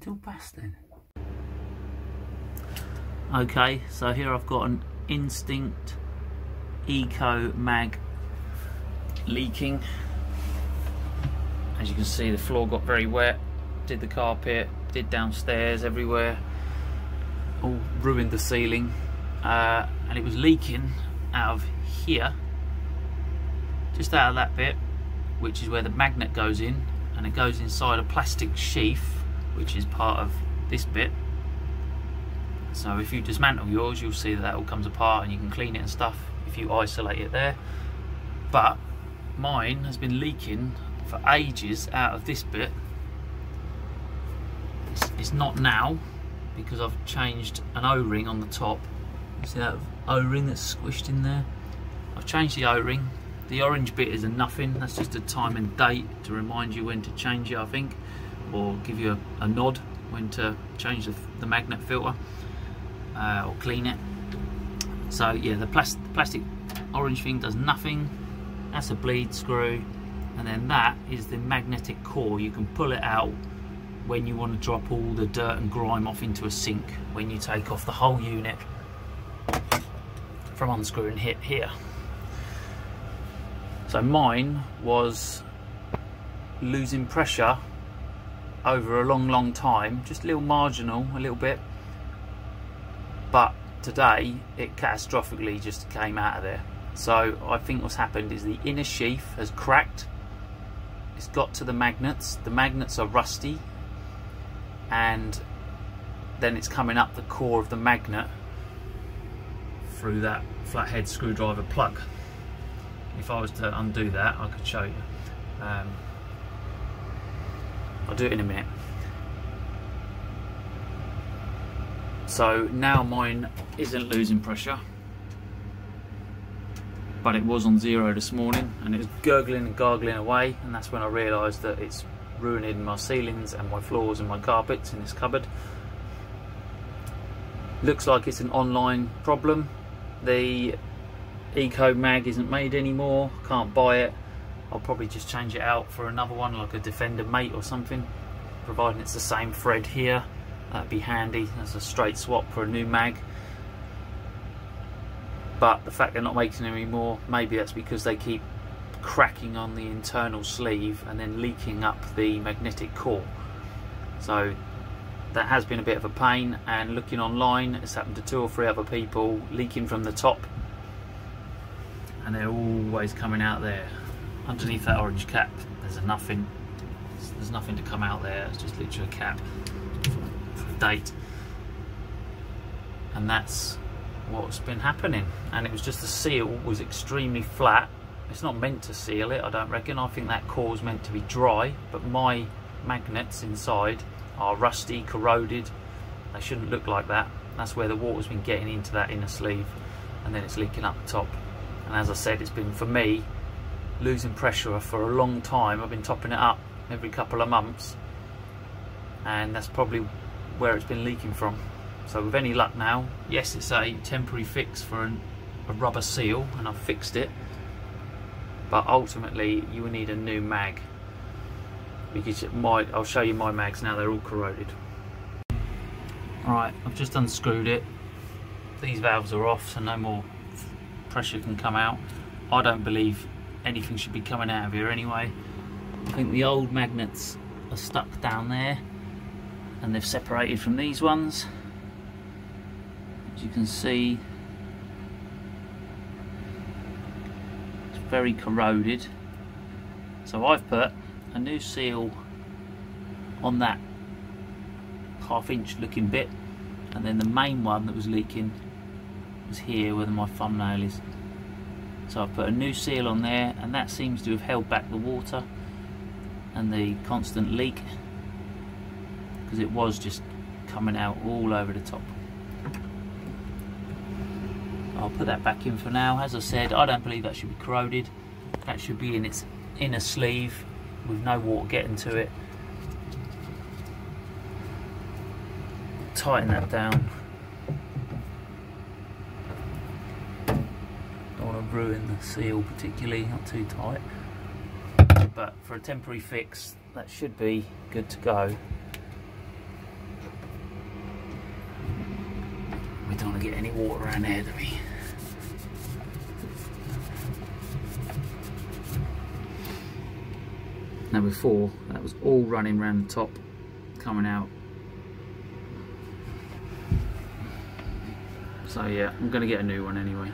Little bastard. Okay, so here I've got an Instinct Eco Mag leaking. As you can see, the floor got very wet. Did the carpet, did downstairs, everywhere. All ruined the ceiling. Uh, and it was leaking out of here, just out of that bit, which is where the magnet goes in, and it goes inside a plastic sheath, which is part of this bit. So if you dismantle yours, you'll see that that all comes apart and you can clean it and stuff if you isolate it there. But mine has been leaking for ages out of this bit. It's, it's not now because I've changed an O-ring on the top. You see that O-ring that's squished in there? I've changed the O-ring. The orange bit is a nothing. That's just a time and date to remind you when to change it, I think, or give you a, a nod when to change the, the magnet filter uh, or clean it. So yeah, the, plas the plastic orange thing does nothing. That's a bleed screw. And then that is the magnetic core. You can pull it out when you want to drop all the dirt and grime off into a sink when you take off the whole unit from unscrewing it here. So mine was losing pressure over a long, long time, just a little marginal, a little bit. But today, it catastrophically just came out of there. So I think what's happened is the inner sheath has cracked. It's got to the magnets. The magnets are rusty. And then it's coming up the core of the magnet through that flathead screwdriver plug. If I was to undo that, I could show you. Um, I'll do it in a minute. So now mine isn't losing pressure, but it was on zero this morning and it was gurgling and gargling away and that's when I realised that it's ruining my ceilings and my floors and my carpets in this cupboard. Looks like it's an online problem. The Eco Mag isn't made anymore, can't buy it. I'll probably just change it out for another one like a Defender Mate or something, providing it's the same thread here. That'd be handy as a straight swap for a new mag. But the fact they're not making them anymore, maybe that's because they keep cracking on the internal sleeve and then leaking up the magnetic core. So that has been a bit of a pain and looking online it's happened to two or three other people leaking from the top and they're always coming out there underneath that orange cap there's nothing. There's nothing to come out there. It's just literally a cap for a date. And that's what's been happening. And it was just the seal was extremely flat. It's not meant to seal it I don't reckon. I think that core is meant to be dry but my magnets inside are rusty corroded. They shouldn't look like that. That's where the water's been getting into that inner sleeve and then it's leaking up the top. And as I said it's been for me losing pressure for a long time. I've been topping it up every couple of months. And that's probably where it's been leaking from. So with any luck now yes it's a temporary fix for an, a rubber seal and I've fixed it. But ultimately you will need a new mag. Because my I'll show you my mags now they're all corroded. Alright, I've just unscrewed it. These valves are off so no more pressure can come out. I don't believe anything should be coming out of here anyway. I think the old magnets are stuck down there and they've separated from these ones. As you can see, it's very corroded. So I've put a new seal on that half inch looking bit and then the main one that was leaking was here where my thumbnail is. So I've put a new seal on there and that seems to have held back the water and the constant leak because it was just coming out all over the top. I'll put that back in for now. As I said, I don't believe that should be corroded. That should be in its inner sleeve with no water getting to it. Tighten that down. Ruin the seal particularly, not too tight. But for a temporary fix, that should be good to go. We don't want to get any water around there, do we? Now before, that was all running around the top, coming out. So yeah, I'm going to get a new one anyway.